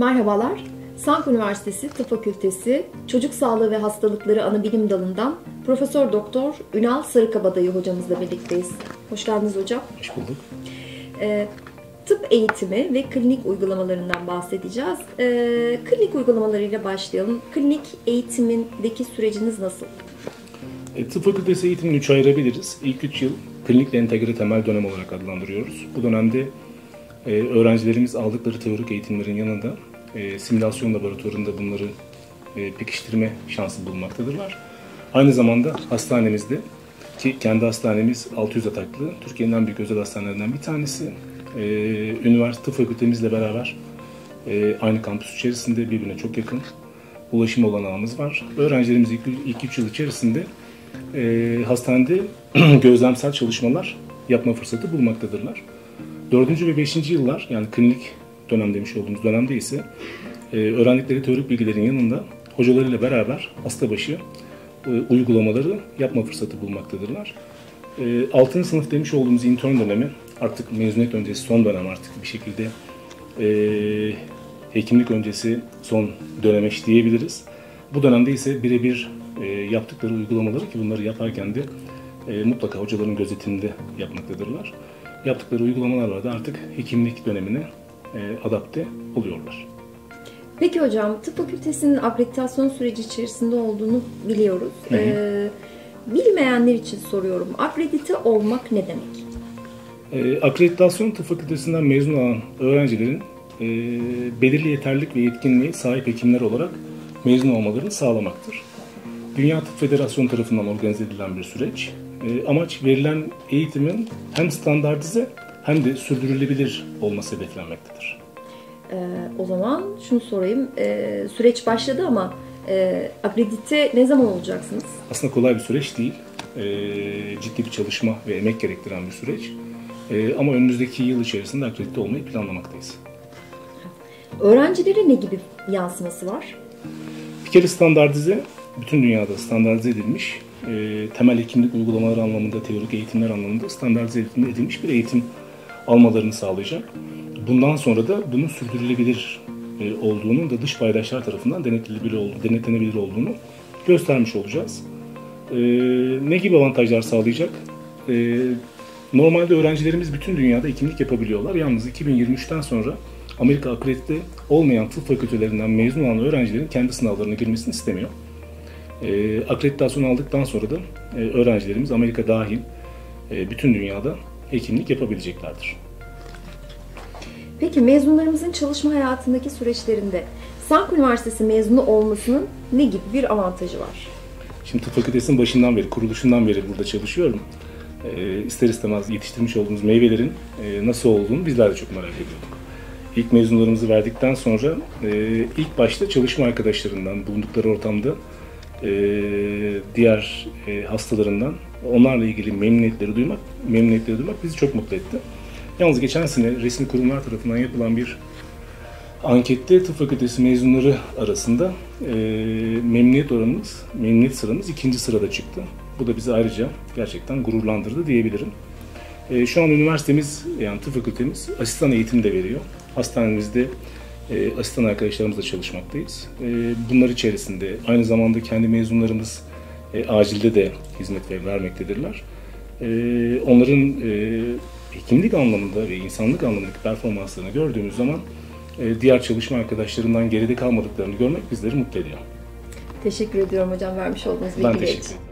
Merhabalar. Sank Üniversitesi Tıp Fakültesi Çocuk Sağlığı ve Hastalıkları Anabilim Dalı'ndan Profesör Doktor Ünal Sarıkabadayı hocamızla birlikteyiz. Hoş geldiniz hocam. Hoş bulduk. Ee, tıp eğitimi ve klinik uygulamalarından bahsedeceğiz. Ee, klinik uygulamalarıyla başlayalım. Klinik eğitimindeki süreciniz nasıl? E, tıp fakültesi eğitimini üç ayırabiliriz. İlk üç yıl klinikle entegre temel dönem olarak adlandırıyoruz. Bu dönemde e, öğrencilerimiz aldıkları teorik eğitimlerin yanında e, simülasyon laboratuvarında bunları e, pekiştirme şansı bulmaktadırlar. Aynı zamanda hastanemizde ki kendi hastanemiz 600 ataklı, Türkiye'nin en büyük özel hastanelerinden bir tanesi. E, üniversite fakültemizle beraber e, aynı kampüs içerisinde birbirine çok yakın ulaşım olanağımız var. Öğrencilerimiz ilk, ilk üç yıl içerisinde e, hastanede gözlemsel çalışmalar yapma fırsatı bulmaktadırlar. Dördüncü ve beşinci yıllar yani klinik dönem demiş olduğumuz dönemde ise e, öğrendikleri teorik bilgilerin yanında hocalarıyla beraber hasta başı e, uygulamaları yapma fırsatı bulmaktadırlar. E, 6. sınıf demiş olduğumuz intern dönemi artık mezuniyet öncesi son dönem artık bir şekilde e, hekimlik öncesi son dönemeç diyebiliriz. Bu dönemde ise birebir yaptıkları uygulamaları ki bunları yaparken de mutlaka hocaların gözetiminde yapmaktadırlar. Yaptıkları uygulamalarla da artık hekimlik dönemine adapte oluyorlar. Peki hocam, tıp fakültesinin akreditasyon süreci içerisinde olduğunu biliyoruz. Hı hı. Ee, bilmeyenler için soruyorum. Akredite olmak ne demek? E, akreditasyon tıp fakültesinden mezun olan öğrencilerin e, belirli yeterlilik ve yetkinliğe sahip hekimler olarak mezun olmalarını sağlamaktır. Dünya Tıp Federasyonu tarafından organize edilen bir süreç. E, amaç verilen eğitimin hem standartize hem de sürdürülebilir olması hedeflenmektedir. Ee, o zaman şunu sorayım. Ee, süreç başladı ama e, akredite ne zaman olacaksınız? Aslında kolay bir süreç değil. E, ciddi bir çalışma ve emek gerektiren bir süreç. E, ama önümüzdeki yıl içerisinde akredite olmayı planlamaktayız. Öğrencilere ne gibi yansıması var? Bir kere standartize, bütün dünyada standartize edilmiş, e, temel hekimlik uygulamaları anlamında, teorik eğitimler anlamında standartize edilmiş bir eğitim almalarını sağlayacak. Bundan sonra da bunun sürdürülebilir e, olduğunun da dış paydaşlar tarafından denetlenebilir, olduğu, denetlenebilir olduğunu göstermiş olacağız. E, ne gibi avantajlar sağlayacak? E, normalde öğrencilerimiz bütün dünyada hekimlik yapabiliyorlar. Yalnız 2023'ten sonra Amerika akredite olmayan tıp fakültelerinden mezun olan öğrencilerin kendi sınavlarına girmesini istemiyor. E, akreditasyon aldıktan sonra da e, öğrencilerimiz Amerika dahil e, bütün dünyada hekimlik yapabileceklerdir. Peki mezunlarımızın çalışma hayatındaki süreçlerinde Sank Üniversitesi mezunu olmasının ne gibi bir avantajı var? Şimdi tıp fakültesinin başından beri, kuruluşundan beri burada çalışıyorum. E, ister istemez yetiştirmiş olduğumuz meyvelerin e, nasıl olduğunu bizler de çok merak ediyorduk. İlk mezunlarımızı verdikten sonra e, ilk başta çalışma arkadaşlarından, bulundukları ortamda e, diğer e, hastalarından onlarla ilgili memnuniyetleri duymak, memnuniyetleri duymak bizi çok mutlu etti. Yalnız geçen sene resmi kurumlar tarafından yapılan bir ankette tıp fakültesi mezunları arasında e, memnuniyet oranımız, memnuniyet sıramız ikinci sırada çıktı. Bu da bizi ayrıca gerçekten gururlandırdı diyebilirim. E, şu an üniversitemiz, yani tıp fakültemiz asistan eğitimi de veriyor. Hastanemizde e, asistan arkadaşlarımızla çalışmaktayız. E, bunlar içerisinde aynı zamanda kendi mezunlarımız e, acilde de hizmet ver- vermektedirler. E, onların e, hekimlik anlamında ve insanlık anlamındaki performanslarını gördüğümüz zaman e, diğer çalışma arkadaşlarından geride kalmadıklarını görmek bizleri mutlu ediyor. Teşekkür ediyorum hocam vermiş olduğunuz Ben bilgiler teşekkür için. ederim.